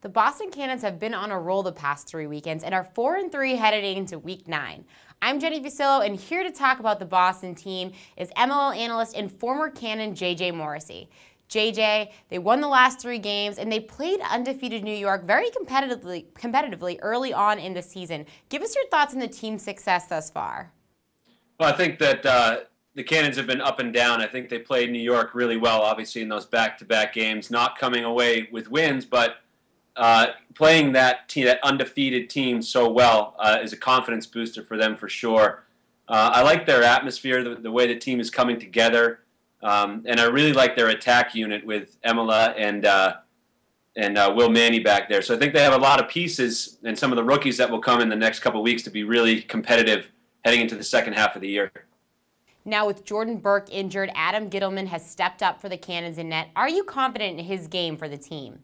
The Boston Cannons have been on a roll the past three weekends and are 4 and 3 headed into week 9. I'm Jenny Fucillo, and here to talk about the Boston team is MLL analyst and former Cannon JJ Morrissey. JJ, they won the last three games and they played undefeated New York very competitively, competitively early on in the season. Give us your thoughts on the team's success thus far. Well, I think that uh, the Cannons have been up and down. I think they played New York really well, obviously, in those back to back games, not coming away with wins, but uh, playing that team, that undefeated team so well uh, is a confidence booster for them for sure. Uh, I like their atmosphere, the, the, way the team is coming together, um, and I really like their attack unit with Emila and uh, and uh, Will Manny back there. So I think they have a lot of pieces and some of the rookies that will come in the next couple weeks to be really competitive heading into the second half of the year. Now, with Jordan Burke injured, Adam Ghitelman has stepped up for the Cannons in net. Are you confident in his game for the team?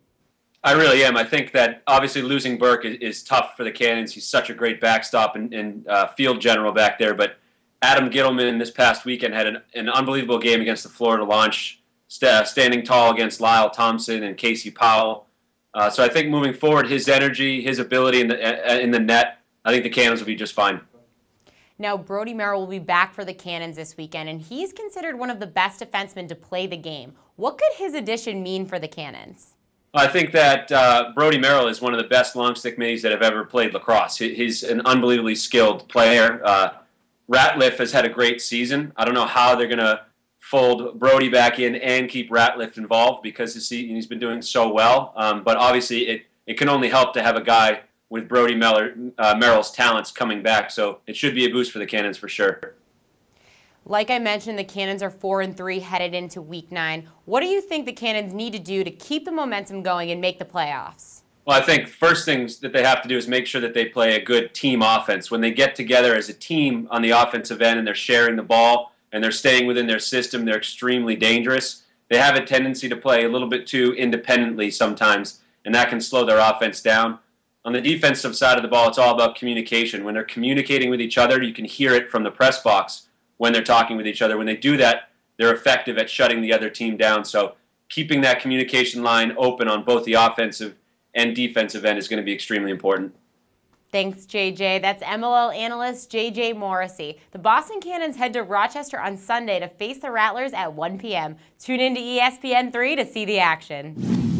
I really am. I think that obviously losing Burke is, is tough for the Cannons. He's such a great backstop and, and uh, field general back there. But Adam Ghitelman this past weekend had an, an unbelievable game against the Florida Launch, st standing tall against Lyle Thompson and Casey Powell. Uh, so I think moving forward, his energy, his ability in the uh, in the net, I think the Cannons will be just fine. Now, Brodie Merrill will be back for the Cannons this weekend, and he's considered one of the best defensemen to play the game. What could his addition mean for the Cannons? I think that uh, Brodie Merrill is one of the best long stick middies that have ever played lacrosse. He's an unbelievably skilled player. Uh, Ratliff has had a great season. I don't know how they're going to fold Brodie back in and keep Ratliff involved because he's been doing so well. Um, but obviously, it, it can only help to have a guy with Brodie Meller, uh, Merrill's talents coming back. So it should be a boost for the Cannons for sure. Like I mentioned, the Cannons are 4 and 3 headed into week 9. What do you think the Cannons need to do to keep the momentum going and make the playoffs? Well, I think first things that they have to do is make sure that they play a good team offense. When they get together as a team on the offensive end and they're sharing the ball and they're staying within their system, they're extremely dangerous. They have a tendency to play a little bit too independently sometimes, and that can slow their offense down. On the defensive side of the ball, it's all about communication. When they're communicating with each other, you can hear it from the press box when they're talking with each other. When they do that, they're effective at shutting the other team down. So keeping that communication line open on both the offensive and defensive end is going to be extremely important. Thanks, JJ. That's MLL analyst JJ Morrissey. The Boston Cannons head to Rochester on Sunday to face the Rattlers at 1 p.m. Tune in to ESPN3 to see the action.